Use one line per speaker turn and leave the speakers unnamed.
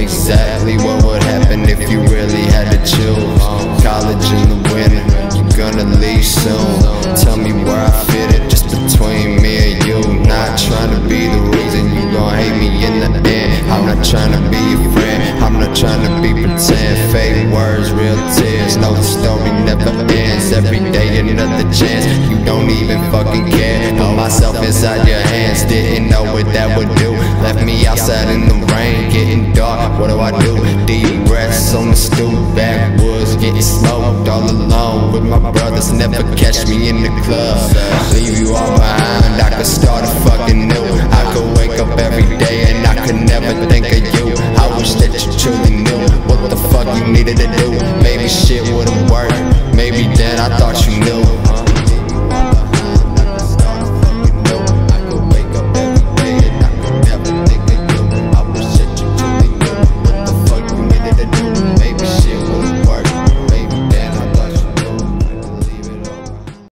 exactly what would happen if you really had to choose. College in the winter, you're gonna leave soon. Tell me where I fit it, just between me and you. Not trying to be the reason you gon' hate me in the end. I'm not trying to be your friend, I'm not trying to be pretend. Fake words, real tears. No, the story never ends. Every day another chance. You don't even fucking care. Myself inside your hands, didn't know what that would do. Left me outside in the rain, getting dark. What do I do? Deep breaths on the stoop, backwoods, getting smoked all alone with my brothers. Never catch me in the club. Leave you all behind. I could start a fucking new. I could wake up every day and I could never think of you. I wish that you truly knew what the fuck you needed to do.